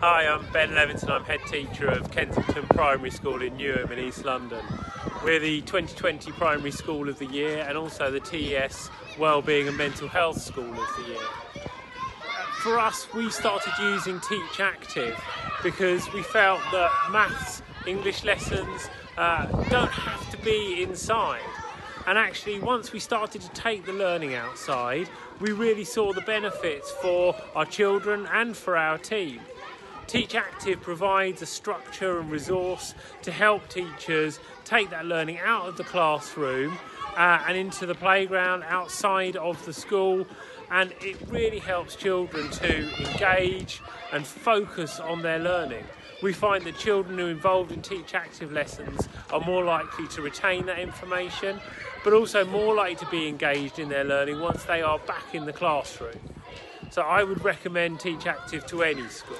Hi, I'm Ben Levinson. I'm head teacher of Kensington Primary School in Newham in East London. We're the 2020 Primary School of the Year and also the TES Wellbeing and Mental Health School of the Year. For us, we started using Teach Active because we felt that maths, English lessons uh, don't have to be inside. And actually, once we started to take the learning outside, we really saw the benefits for our children and for our team. Teach Active provides a structure and resource to help teachers take that learning out of the classroom uh, and into the playground outside of the school and it really helps children to engage and focus on their learning. We find that children who are involved in Teach Active lessons are more likely to retain that information but also more likely to be engaged in their learning once they are back in the classroom. So I would recommend Teach Active to any school.